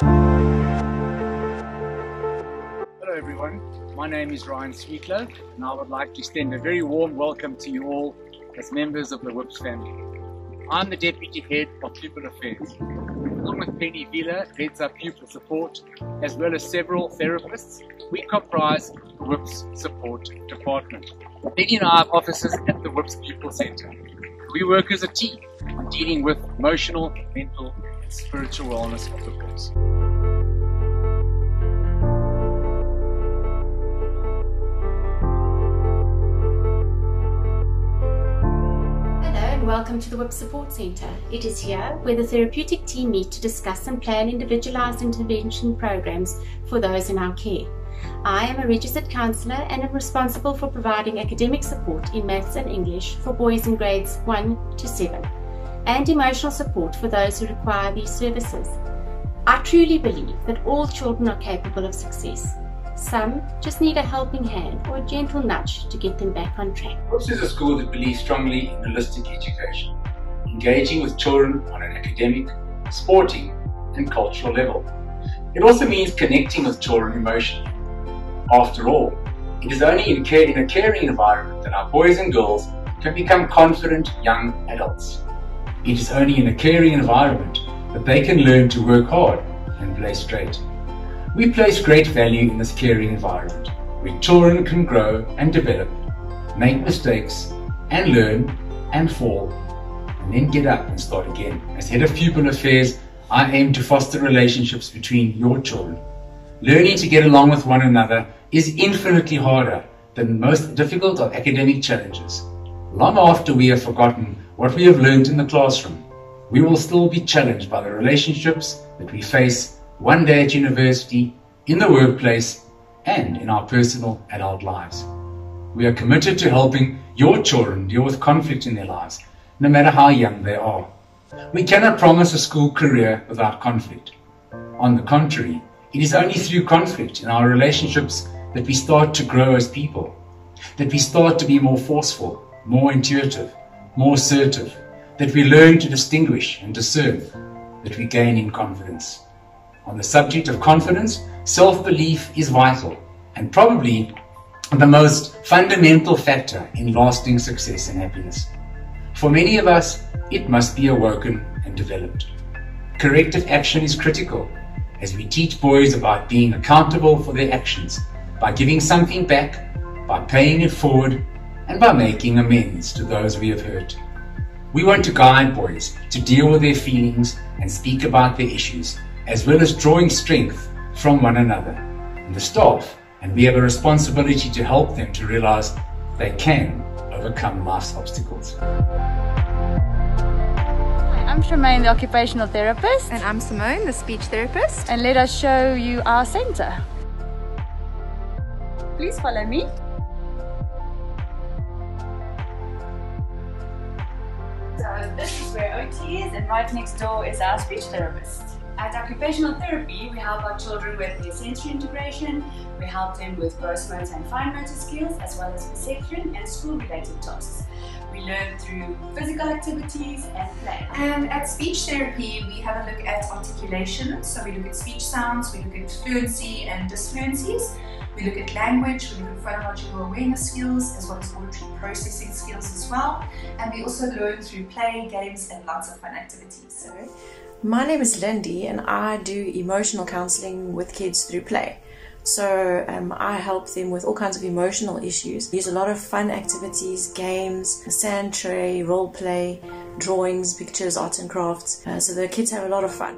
Hello everyone, my name is Ryan Sweetlow and I would like to extend a very warm welcome to you all as members of the WHPS family. I'm the Deputy Head of Pupil Affairs. Along with Penny Villa, heads up pupil support, as well as several therapists, we comprise the WHPS support department. Penny and I have offices at the WHPS Pupil Centre. We work as a team, dealing with emotional, mental, spiritual wellness of the WHPS. welcome to the WHPS Support Centre. It is here where the therapeutic team meet to discuss and plan individualised intervention programs for those in our care. I am a registered counsellor and am responsible for providing academic support in maths and English for boys in grades 1 to 7 and emotional support for those who require these services. I truly believe that all children are capable of success some just need a helping hand or a gentle nudge to get them back on track. WHPS is a school that believes strongly in holistic education, engaging with children on an academic, sporting, and cultural level. It also means connecting with children emotionally. After all, it is only in, care, in a caring environment that our boys and girls can become confident young adults. It is only in a caring environment that they can learn to work hard and play straight. We place great value in this caring environment where children can grow and develop, make mistakes and learn and fall and then get up and start again. As head of pupil affairs, I aim to foster relationships between your children. Learning to get along with one another is infinitely harder than most difficult of academic challenges. Long after we have forgotten what we have learned in the classroom, we will still be challenged by the relationships that we face one day at university, in the workplace, and in our personal adult lives. We are committed to helping your children deal with conflict in their lives, no matter how young they are. We cannot promise a school career without conflict. On the contrary, it is only through conflict in our relationships that we start to grow as people, that we start to be more forceful, more intuitive, more assertive, that we learn to distinguish and discern, that we gain in confidence. On the subject of confidence, self-belief is vital and probably the most fundamental factor in lasting success and happiness. For many of us, it must be awoken and developed. Corrective action is critical as we teach boys about being accountable for their actions by giving something back, by paying it forward, and by making amends to those we have hurt. We want to guide boys to deal with their feelings and speak about their issues as well as drawing strength from one another and the staff. And we have a responsibility to help them to realize they can overcome life's obstacles. Hi, I'm Tremaine, the occupational therapist. And I'm Simone, the speech therapist. And let us show you our centre. Please follow me. So this is where OT is and right next door is our speech therapist. At occupational therapy, we help our children with their sensory integration, we help them with gross motor and fine motor skills, as well as perception and school-related tasks. We learn through physical activities and play. And at speech therapy, we have a look at articulation. So we look at speech sounds, we look at fluency and disfluencies. We look at language, we look at phonological awareness skills, as well as auditory processing skills as well. And we also learn through play, games, and lots of fun activities. So my name is Lindy, and I do emotional counseling with kids through play. So um, I help them with all kinds of emotional issues. Use a lot of fun activities, games, sand tray, role play, drawings, pictures, arts and crafts. Uh, so the kids have a lot of fun.